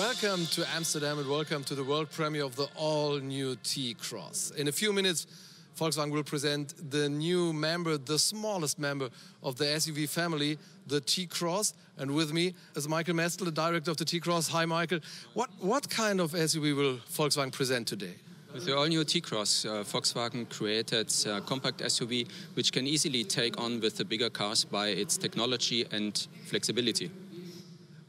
Welcome to Amsterdam and welcome to the world premiere of the all new T Cross. In a few minutes, Volkswagen will present the new member, the smallest member of the SUV family, the T Cross. And with me is Michael Mestel, the director of the T Cross. Hi, Michael. What, what kind of SUV will Volkswagen present today? With the all-new T-Cross, uh, Volkswagen created a compact SUV which can easily take on with the bigger cars by its technology and flexibility.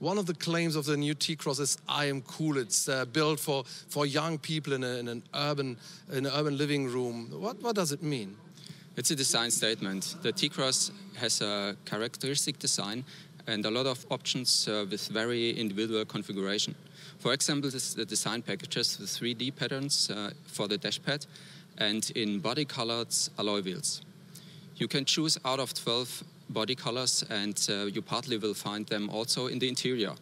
One of the claims of the new T-Cross is "I am cool." It's uh, built for, for young people in, a, in an urban in an urban living room. What what does it mean? It's a design statement. The T-Cross has a characteristic design and a lot of options uh, with very individual configuration. For example, this, the design packages with 3D patterns uh, for the dashpad and in body colored alloy wheels. You can choose out of 12 body colors and uh, you partly will find them also in the interior.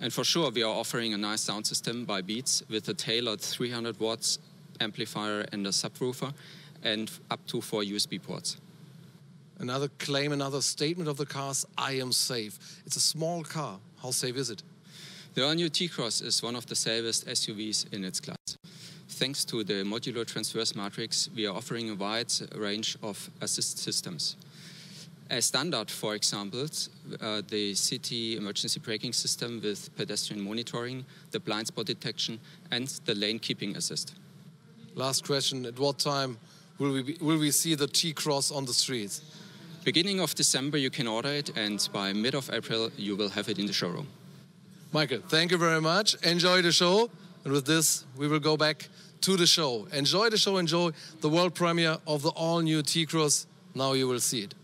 And for sure, we are offering a nice sound system by Beats with a tailored 300 watts amplifier and a subwoofer and up to four USB ports. Another claim, another statement of the cars, I am safe. It's a small car. How safe is it? The all-new T-Cross is one of the safest SUVs in its class. Thanks to the modular transverse matrix, we are offering a wide range of assist systems. As standard, for example, uh, the city emergency braking system with pedestrian monitoring, the blind spot detection, and the lane keeping assist. Last question: At what time will we be, will we see the T Cross on the streets? Beginning of December, you can order it, and by mid of April, you will have it in the showroom. Michael, thank you very much. Enjoy the show, and with this, we will go back to the show. Enjoy the show. Enjoy the world premiere of the all new T Cross. Now you will see it.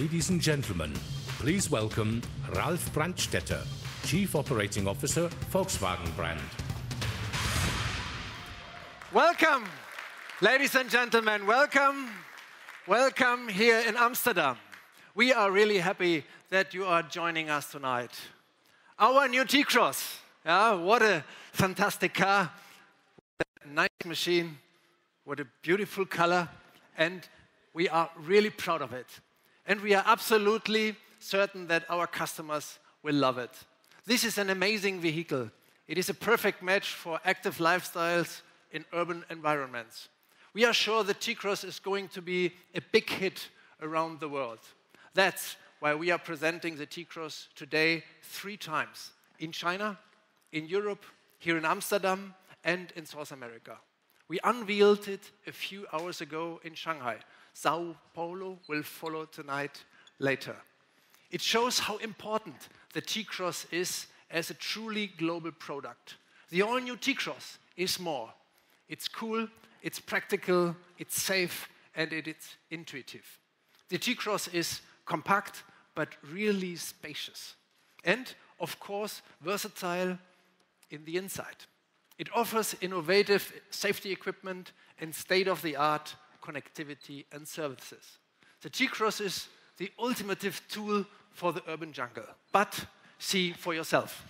Ladies and gentlemen, please welcome Ralf Brandstetter, Chief Operating Officer, Volkswagen brand. Welcome, ladies and gentlemen. Welcome, welcome here in Amsterdam. We are really happy that you are joining us tonight. Our new T-Cross, yeah, what a fantastic car, what a nice machine, what a beautiful color, and we are really proud of it. And we are absolutely certain that our customers will love it. This is an amazing vehicle. It is a perfect match for active lifestyles in urban environments. We are sure the T-Cross is going to be a big hit around the world. That's why we are presenting the T-Cross today three times in China, in Europe, here in Amsterdam, and in South America. We unveiled it a few hours ago in Shanghai. Sao Paulo will follow tonight later. It shows how important the T-Cross is as a truly global product. The all-new T-Cross is more. It's cool, it's practical, it's safe, and it is intuitive. The T-Cross is compact, but really spacious. And, of course, versatile in the inside. It offers innovative safety equipment and state-of-the-art connectivity and services. The T-Cross is the ultimate tool for the urban jungle. But see for yourself.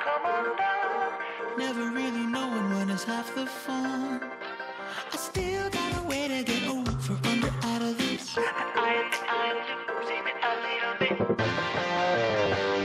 come on. Never really knowing when it's half the fun. I still got a way to get over under out of this. I, I, I'm losing a little bit.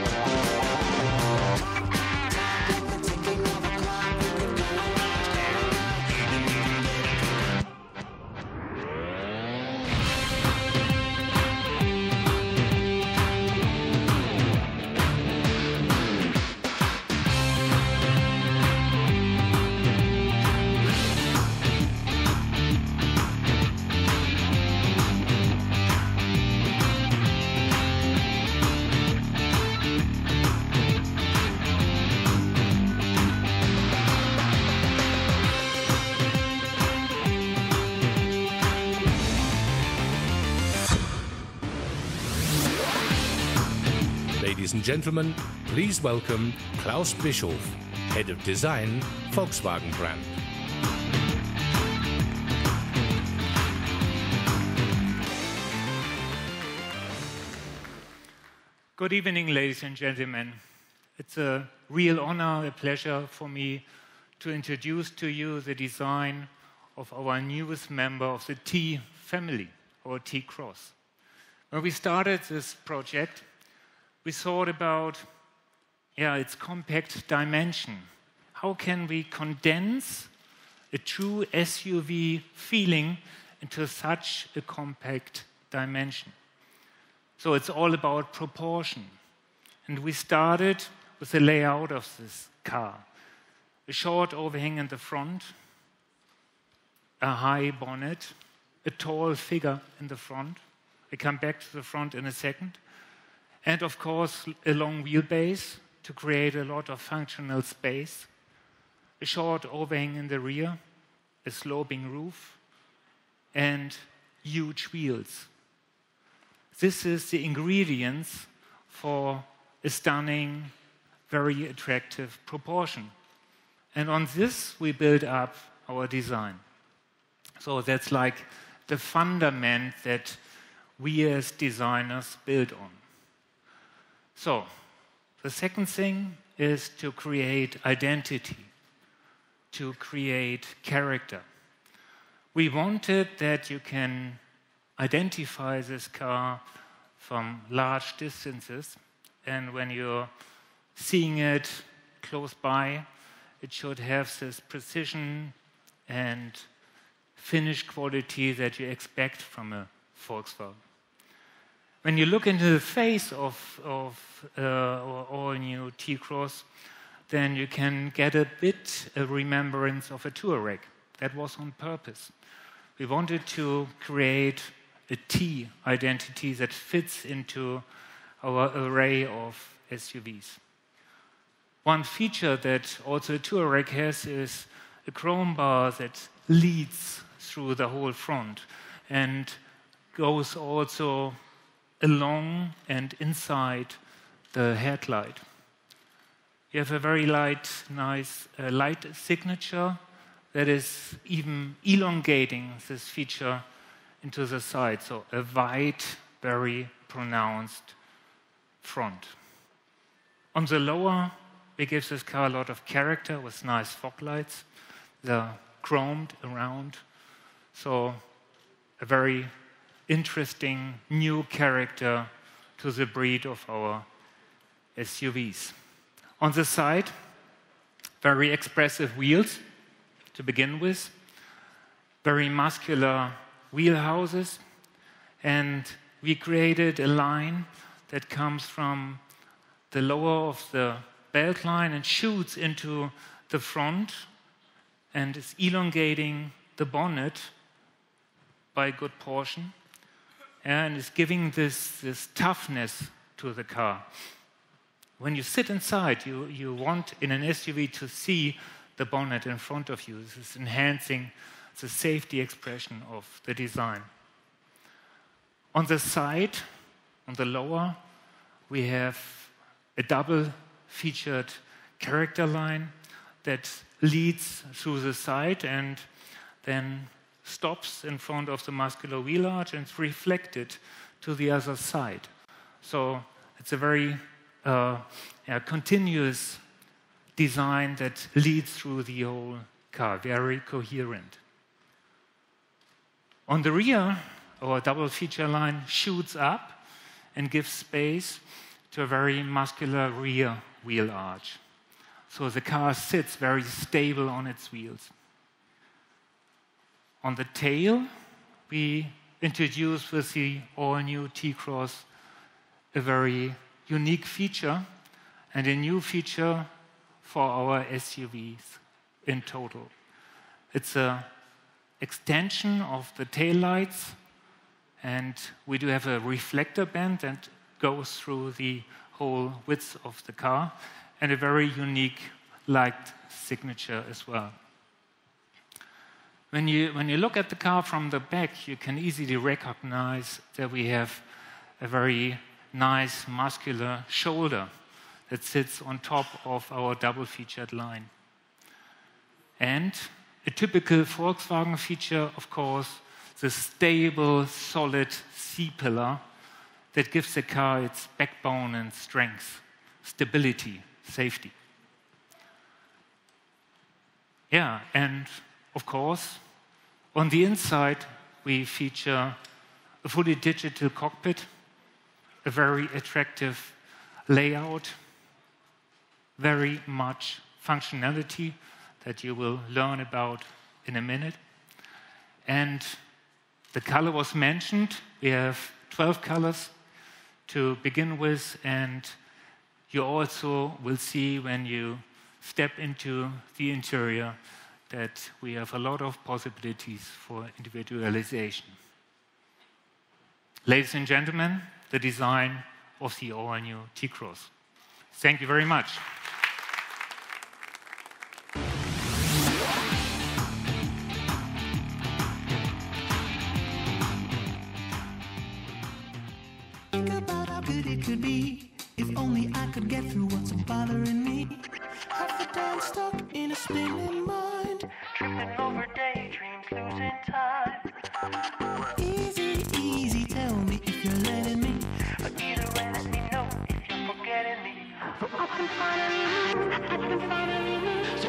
Gentlemen, please welcome Klaus Bischoff, Head of Design, Volkswagen brand. Good evening, ladies and gentlemen. It's a real honor, a pleasure for me to introduce to you the design of our newest member of the T family, or T Cross. When we started this project, we thought about yeah, its compact dimension. How can we condense a true SUV feeling into such a compact dimension? So it's all about proportion. And we started with the layout of this car a short overhang in the front, a high bonnet, a tall figure in the front. I come back to the front in a second and of course a long wheelbase to create a lot of functional space, a short overhang in the rear, a sloping roof, and huge wheels. This is the ingredients for a stunning, very attractive proportion. And on this, we build up our design. So that's like the fundament that we as designers build on. So, the second thing is to create identity, to create character. We wanted that you can identify this car from large distances, and when you're seeing it close by, it should have this precision and finish quality that you expect from a Volkswagen. When you look into the face of, of uh, all new T-Cross, then you can get a bit a remembrance of a Touareg. That was on purpose. We wanted to create a T identity that fits into our array of SUVs. One feature that also a Touareg has is a chrome bar that leads through the whole front and goes also along and inside the headlight. You have a very light, nice uh, light signature that is even elongating this feature into the side. So a wide, very pronounced front. On the lower, it gives this car a lot of character with nice fog lights. They're chromed around. So a very interesting new character to the breed of our SUVs. On the side, very expressive wheels to begin with, very muscular wheelhouses, and we created a line that comes from the lower of the belt line and shoots into the front and is elongating the bonnet by a good portion and is giving this, this toughness to the car. When you sit inside, you, you want in an SUV to see the bonnet in front of you. This is enhancing the safety expression of the design. On the side, on the lower, we have a double featured character line that leads through the side and then stops in front of the muscular wheel arch and is reflected to the other side. So it's a very uh, yeah, continuous design that leads through the whole car, very coherent. On the rear, our double feature line shoots up and gives space to a very muscular rear wheel arch. So the car sits very stable on its wheels. On the tail, we introduce with the all new T Cross a very unique feature and a new feature for our SUVs in total. It's an extension of the tail lights, and we do have a reflector band that goes through the whole width of the car, and a very unique light signature as well. When you, when you look at the car from the back, you can easily recognize that we have a very nice muscular shoulder that sits on top of our double featured line. And a typical Volkswagen feature, of course, the stable, solid C pillar that gives the car its backbone and strength, stability, safety. Yeah, and of course, on the inside, we feature a fully digital cockpit, a very attractive layout, very much functionality that you will learn about in a minute. And the color was mentioned. We have 12 colors to begin with, and you also will see when you step into the interior that we have a lot of possibilities for individualization. Ladies and gentlemen, the design of the all new T Cross. Thank you very much. could be if only I could get through what's bothering me. Half the stuck in a I can finally I can finally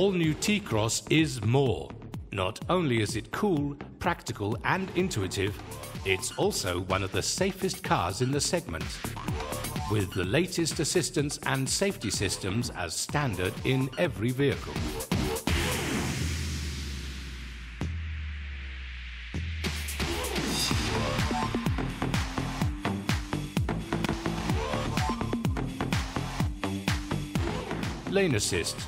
all new T Cross is more. Not only is it cool, practical, and intuitive, it's also one of the safest cars in the segment. With the latest assistance and safety systems as standard in every vehicle. Lane Assist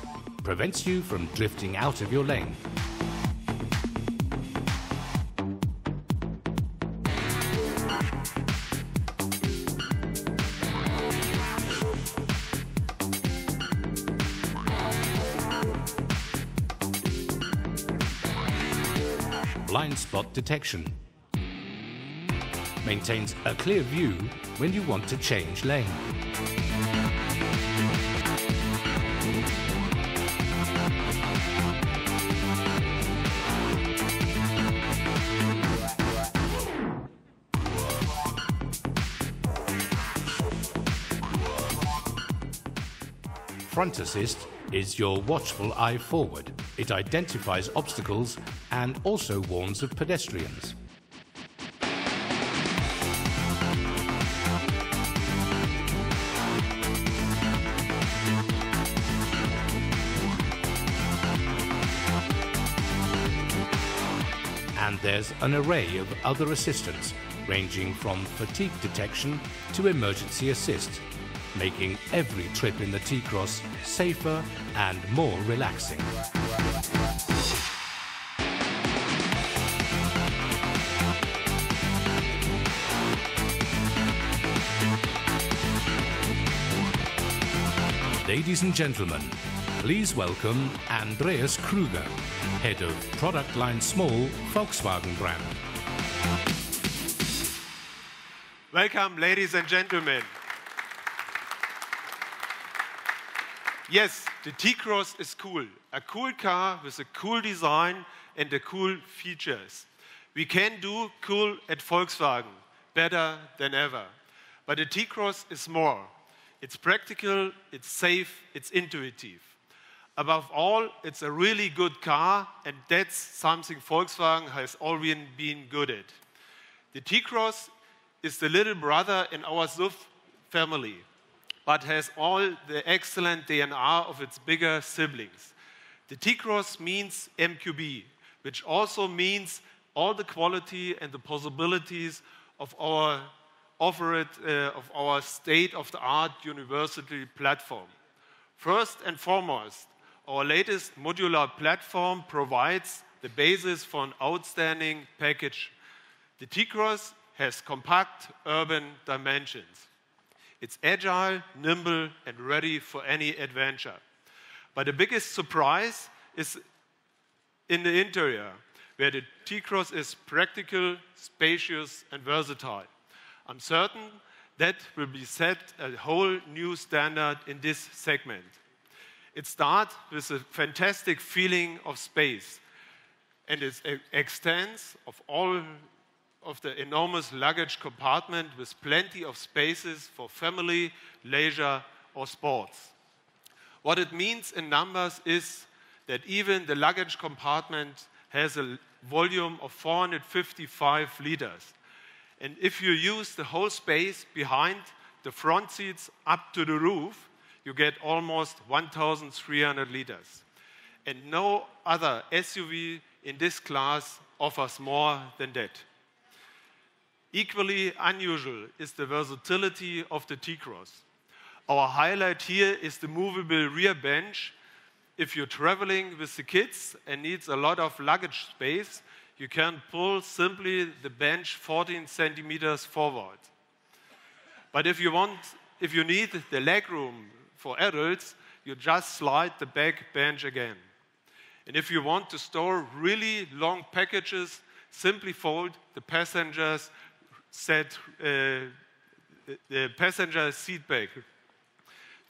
prevents you from drifting out of your lane. Blind spot detection maintains a clear view when you want to change lane. Front Assist is your watchful eye forward. It identifies obstacles and also warns of pedestrians. And there's an array of other assistance, ranging from fatigue detection to emergency assist, making every trip in the T-Cross safer and more relaxing. Ladies and gentlemen, please welcome Andreas Kruger, head of product line small Volkswagen brand. Welcome, ladies and gentlemen. Yes, the T-Cross is cool. A cool car with a cool design and the cool features. We can do cool at Volkswagen better than ever. But the T-Cross is more. It's practical, it's safe, it's intuitive. Above all, it's a really good car, and that's something Volkswagen has always been good at. The T-Cross is the little brother in our SUV family, but has all the excellent DNA of its bigger siblings. The T-Cross means MQB, which also means all the quality and the possibilities of our uh, of our state-of-the-art university platform. First and foremost, our latest modular platform provides the basis for an outstanding package. The T-Cross has compact urban dimensions. It's agile, nimble, and ready for any adventure. But the biggest surprise is in the interior, where the T-Cross is practical, spacious, and versatile. I'm certain that will be set a whole new standard in this segment. It starts with a fantastic feeling of space, and it extends of all of the enormous luggage compartment with plenty of spaces for family, leisure, or sports. What it means in numbers is that even the luggage compartment has a volume of 455 liters. And if you use the whole space behind the front seats up to the roof, you get almost 1,300 liters. And no other SUV in this class offers more than that. Equally unusual is the versatility of the T-Cross. Our highlight here is the movable rear bench. If you're traveling with the kids and needs a lot of luggage space, you can pull simply the bench 14 centimeters forward. But if you want, if you need the leg room for adults, you just slide the back bench again. And if you want to store really long packages, simply fold the passenger's set, uh, the passenger seat back.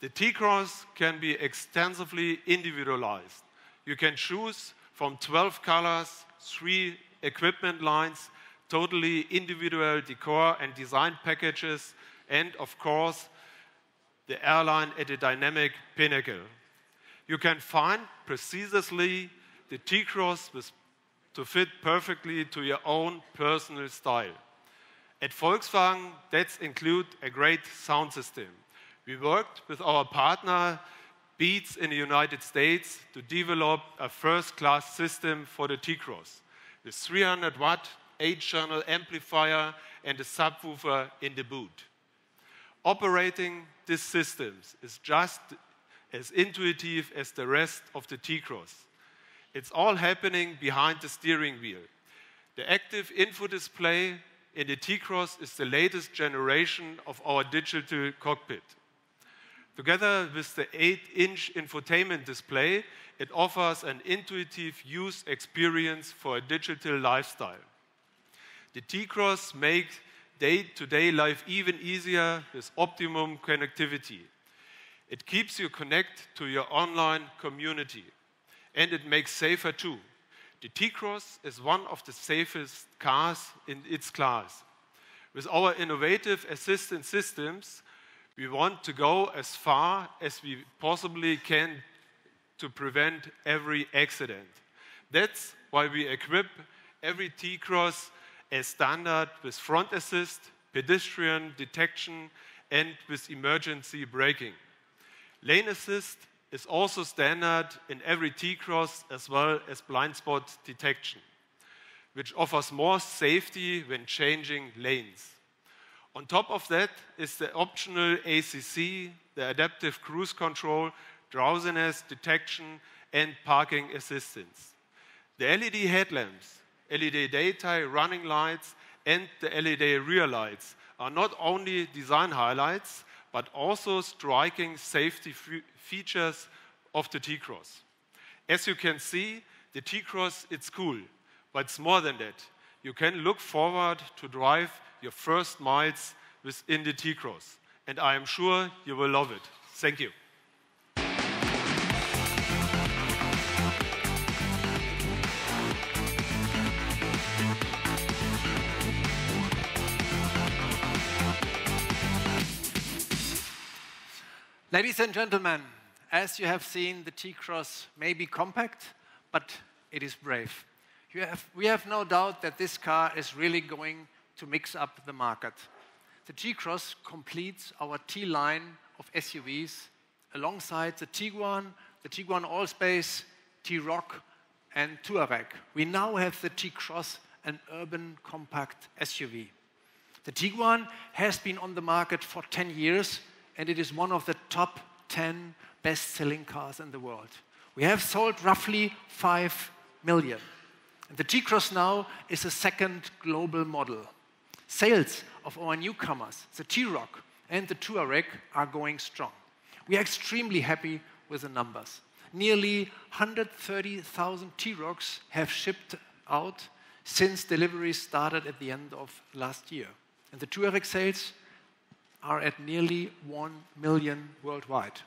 The T-Cross can be extensively individualized. You can choose from 12 colors, three equipment lines, totally individual decor and design packages, and of course, the R-Line at a dynamic pinnacle. You can find precisely the T-Cross to fit perfectly to your own personal style. At Volkswagen, that's include a great sound system. We worked with our partner Beats in the United States to develop a first-class system for the T-Cross. The 300 watt, 8 channel amplifier and a subwoofer in the boot. Operating these systems is just as intuitive as the rest of the T-Cross. It's all happening behind the steering wheel. The active info display in the T-Cross is the latest generation of our digital cockpit. Together with the 8-inch infotainment display, it offers an intuitive use experience for a digital lifestyle. The T-Cross makes day-to-day life even easier with optimum connectivity. It keeps you connected to your online community, and it makes safer too. The T-Cross is one of the safest cars in its class. With our innovative assistance systems, we want to go as far as we possibly can to prevent every accident. That's why we equip every T-Cross as standard with front assist, pedestrian detection, and with emergency braking. Lane assist is also standard in every T-Cross as well as blind spot detection, which offers more safety when changing lanes. On top of that is the optional ACC, the adaptive cruise control, drowsiness detection, and parking assistance. The LED headlamps, LED daytime running lights, and the LED rear lights are not only design highlights, but also striking safety features of the T-Cross. As you can see, the T-Cross, it's cool, but it's more than that. You can look forward to drive your first miles within the T-Cross, and I am sure you will love it. Thank you. Ladies and gentlemen, as you have seen, the T-Cross may be compact, but it is brave. Have, we have no doubt that this car is really going to mix up the market. The T-Cross completes our T-line of SUVs alongside the Tiguan, the Tiguan Allspace, T-Roc, and Touareg. We now have the T-Cross, an urban compact SUV. The Tiguan has been on the market for 10 years and it is one of the top 10 best selling cars in the world. We have sold roughly 5 million. And the T Cross now is the second global model. Sales of our newcomers, the T Roc and the Touareg, are going strong. We are extremely happy with the numbers. Nearly 130,000 T Rocs have shipped out since deliveries started at the end of last year. And the Touareg sales are at nearly 1 million worldwide.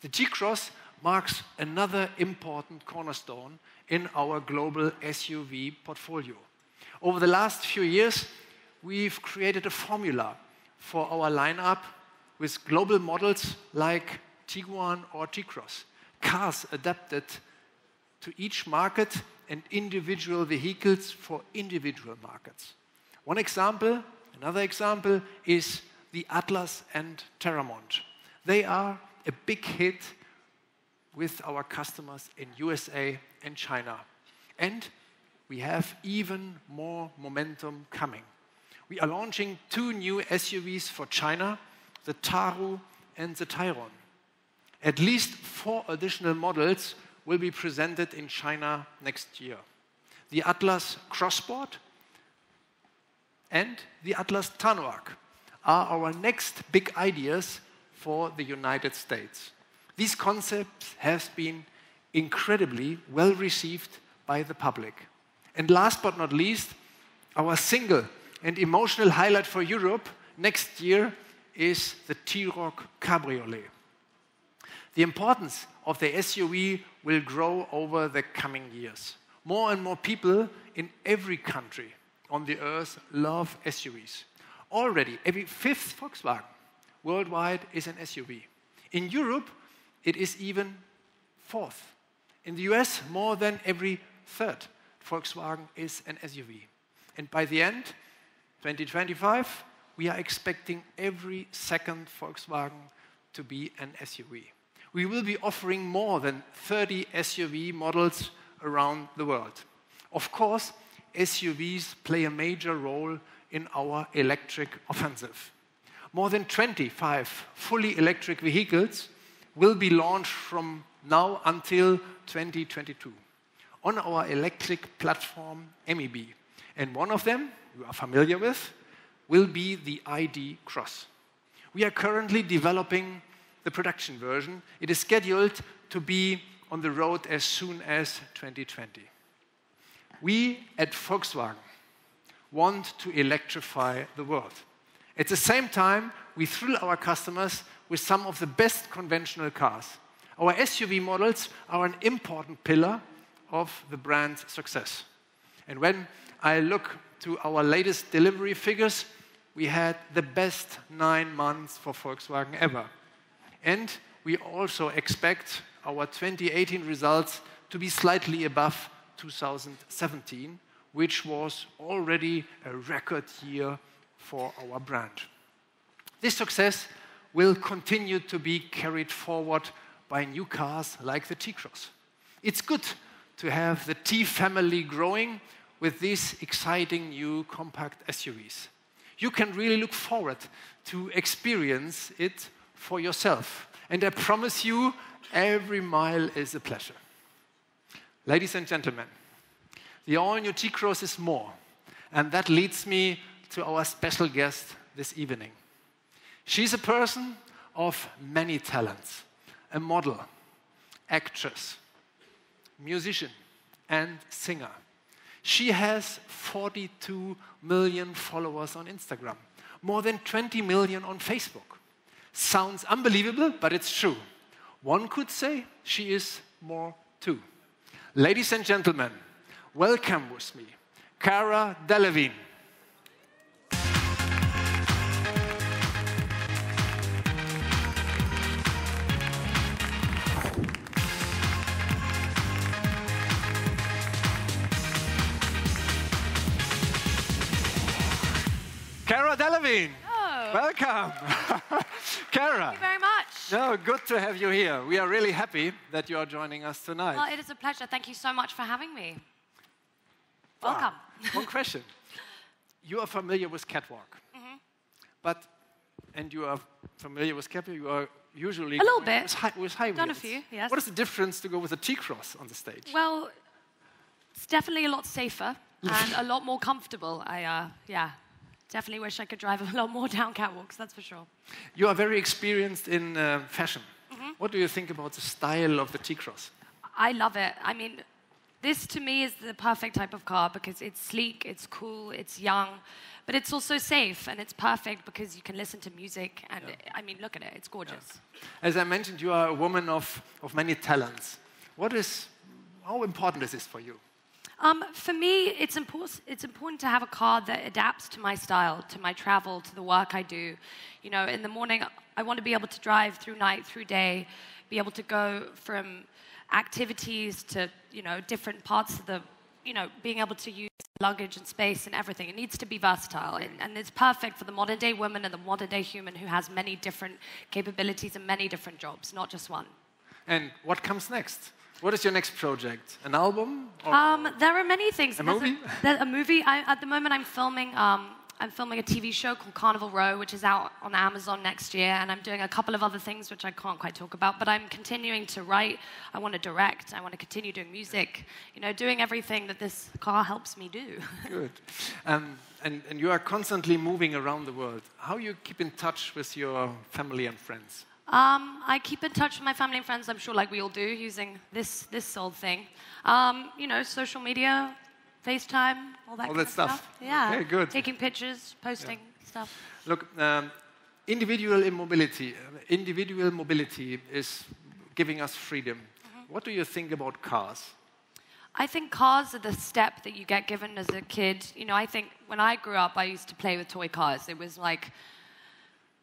The T Cross marks another important cornerstone in our global SUV portfolio. Over the last few years, we've created a formula for our lineup with global models like Tiguan or T Cross, cars adapted to each market and individual vehicles for individual markets. One example, another example is the Atlas and Teramont. They are a big hit with our customers in USA and China. And we have even more momentum coming. We are launching two new SUVs for China, the Tharu and the Tayron. At least four additional models will be presented in China next year. The Atlas Crossport and the Atlas Tanoak are our next big ideas for the United States. These concepts have been incredibly well received by the public. And last but not least, our single and emotional highlight for Europe next year is the T-Roc Cabriolet. The importance of the SUV will grow over the coming years. More and more people in every country on the earth love SUVs. Already, every fifth Volkswagen worldwide is an SUV. In Europe, it is even fourth. In the US, more than every third Volkswagen is an SUV. And by the end, 2025, we are expecting every second Volkswagen to be an SUV. We will be offering more than 30 SUV models around the world. Of course, SUVs play a major role in our electric offensive. More than 25 fully electric vehicles will be launched from now until 2022 on our electric platform MEB. And one of them, you are familiar with, will be the ID Crozz. We are currently developing the production version. It is scheduled to be on the road as soon as 2020. We at Volkswagen want to electrify the world. At the same time, we thrill our customers with some of the best conventional cars. Our SUV models are an important pillar of the brand's success. And when I look to our latest delivery figures, we had the best nine months for Volkswagen ever. And we also expect our 2018 results to be slightly above 2017, which was already a record year for our brand. This success will continue to be carried forward by new cars like the T-Cross. It's good to have the T family growing with these exciting new compact SUVs. You can really look forward to experience it for yourself. And I promise you, every mile is a pleasure. Ladies and gentlemen, the all-new T-Cross is more. And that leads me to our special guest this evening. She's a person of many talents, a model, actress, musician, and singer. She has 42 million followers on Instagram, more than 20 million on Facebook. Sounds unbelievable, but it's true. One could say she is more too. Ladies and gentlemen, welcome with me, Cara Delevingne. Cara Delevingne. Oh, Welcome. Cara. thank you very much. No, good to have you here. We are really happy that you are joining us tonight. Well, it is a pleasure. Thank you so much for having me. Ah, Welcome. One question. You are familiar with catwalk, Mm-hmm. but and you are familiar with catwalk. You are usually A little bit. with high, with high Done a few, yes. What is the difference to go with a T-cross on the stage? Well, it's definitely a lot safer and a lot more comfortable. I, uh, yeah, definitely wish I could drive a lot more down catwalks, that's for sure. You are very experienced in uh, fashion. Mm-hmm. What do you think about the style of the T-cross? I love it. I mean, this to me is the perfect type of car because it's sleek, it's cool, it's young, but it's also safe and it's perfect because you can listen to music. And I mean, look at it, it's gorgeous. As I mentioned, you are a woman of, of many talents. What is, how important is this for you? Um, for me, it's important, it's important to have a car that adapts to my style, to my travel, to the work I do. You know, in the morning, I want to be able to drive through night, through day, be able to go from activities to, you know, different parts of the, you know, being able to use luggage and space and everything. It needs to be versatile. And, and it's perfect for the modern day woman and the modern day human who has many different capabilities and many different jobs, not just one. And what comes next? What is your next project? An album? Or Um, there are many things. A There's movie? there's a movie. I, at the moment, I'm filming. Um, I'm filming a TV show called Carnival Row, which is out on Amazon next year, and I'm doing a couple of other things which I can't quite talk about. But I'm continuing to write. I want to direct. I want to continue doing music. You know, doing everything that this car helps me do. Good. Um, and, and you are constantly moving around the world. How you keep in touch with your family and friends? Um, I keep in touch with my family and friends, I'm sure, like we all do, using this this old thing. Um, you know, social media, FaceTime, all that All that of stuff. Yeah. Okay, good. Taking pictures, posting stuff. Look, um, individual immobility, uh, individual mobility is giving us freedom. Mm-hmm. What do you think about cars? I think cars are the step that you get given as a kid. You know, I think when I grew up, I used to play with toy cars. It was like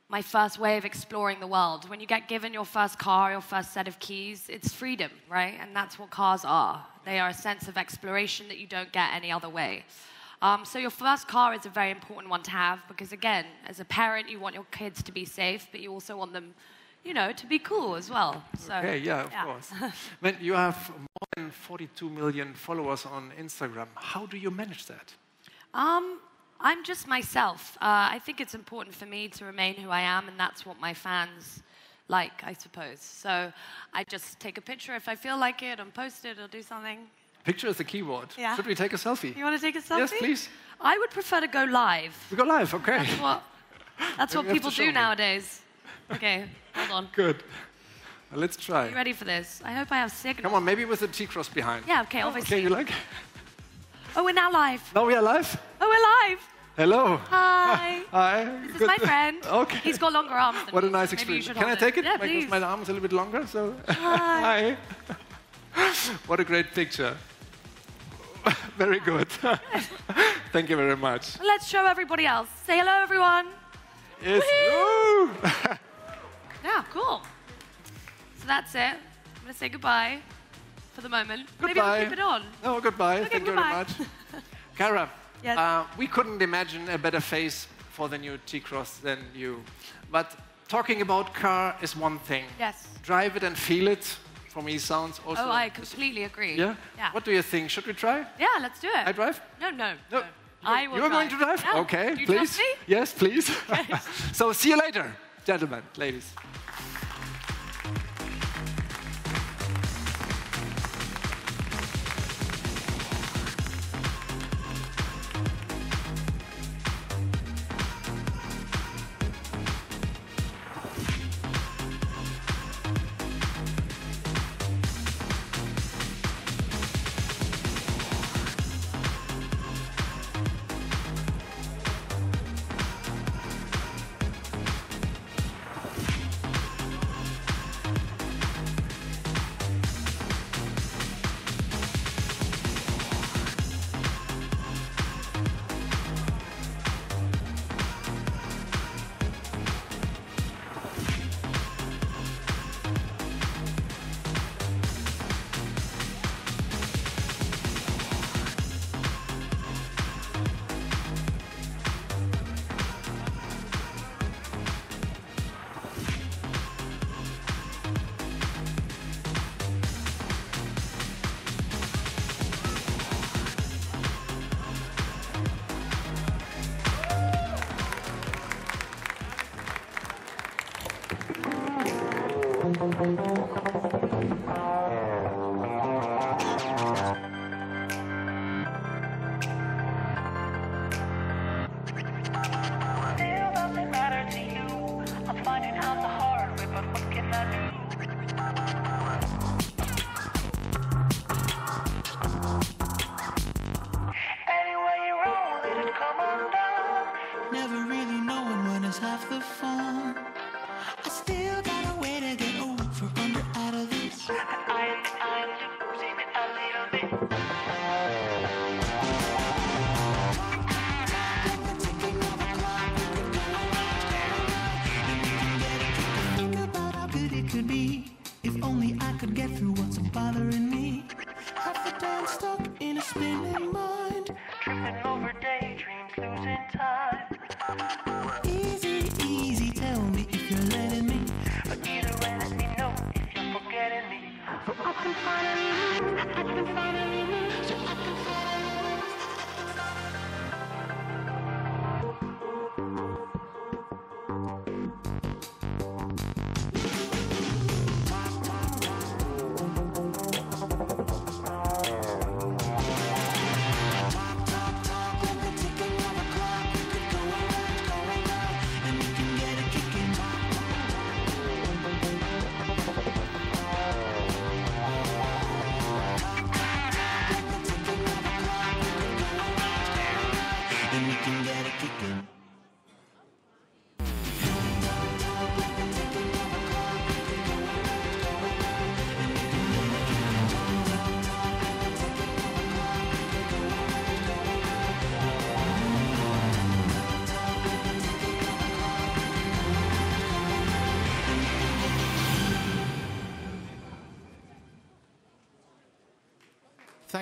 my first way of exploring the world. When you get given your first car, your first set of keys, it's freedom, right? And that's what cars are. They are a sense of exploration that you don't get any other way. Um, so your first car is a very important one to have because, again, as a parent, you want your kids to be safe, but you also want them, you know, to be cool as well. So, Okay, yeah, of course. when you have more than 42 million followers on Instagram, how do you manage that? Um, I'm just myself. Uh, I think it's important for me to remain who I am, and that's what my fans like, I suppose. So I just take a picture if I feel like it and post it or do something. Picture is the keyword. Yeah. Should we take a selfie? You want to take a selfie? Yes, please. I would prefer to go live. We go live, okay. That's what, that's what Maybe you have people do me. nowadays. Okay, hold on. Good. Well, let's Are you ready for this? I hope I have signal. Come on, maybe with the T cross behind. Yeah, okay, obviously. Okay, you like? Oh, we're now live. Now we are live. Oh, we're live. Hello. Hi. Hi. This is my friend. Okay. He's got longer arms than What a nice experience. Can I take it? Yeah, Because please. my arm is a little bit longer, so. Hi. Hi. what a great picture. very good. Thank you very much. Let's show everybody else. Say hello, everyone. Yes. Yeah, cool. So that's it. I'm going to say goodbye for the moment. Goodbye. Maybe we'll keep it on. No, goodbye. Okay, Thank goodbye. you very much. Kara, Yes. uh, we couldn't imagine a better face for the new T-Cross than you. But talking about car is one thing. Yes. Drive it and feel it, for me, sounds also... Oh, I completely agree. Yeah? Yeah. What do you think? Should we try? Yeah, let's do it. I drive? No, no. No. no. I will You're going to drive? Yeah. Okay, Do you please. Yes, please. so see you later, gentlemen, ladies.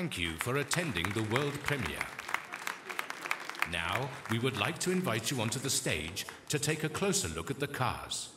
Thank you for attending the world premiere. Now, we would like to invite you onto the stage to take a closer look at the cars.